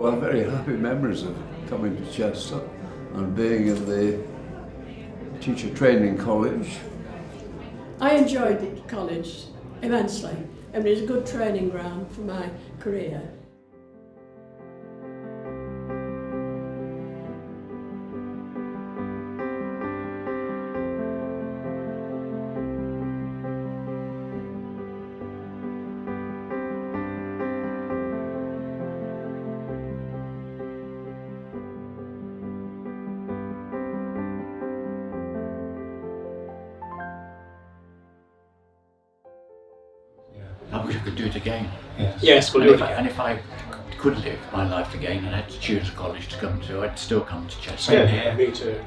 Well, very happy memories of coming to Chester and being in the teacher training college. I enjoyed the college immensely. I mean, it was a good training ground for my career. I wish I could do it again. Yes. Yes, we'll and, do if it I, and if I could live my life again and had to choose a college to come to, I'd still come to Chester. Yeah, here, me too.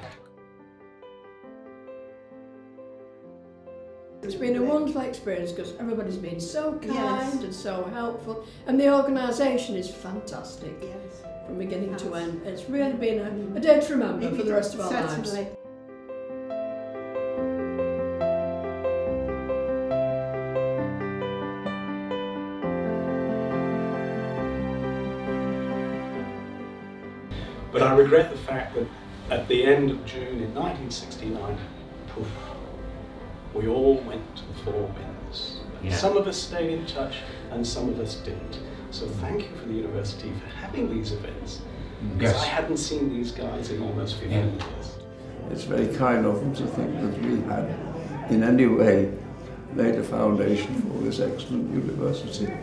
It's been a wonderful experience because everybody's been so kind Yes. and so helpful, and the organisation is fantastic Yes. from beginning to end. It's really been a, a day to remember for the rest of our lives. But I regret the fact that at the end of June in 1969, poof, we all went to the four winds. Yeah. Some of us stayed in touch and some of us didn't. So thank you for the university for having these events. Because Yes. I hadn't seen these guys in almost 15 Yeah. years. It's very kind of them to think that we had in any way laid a foundation for this excellent university.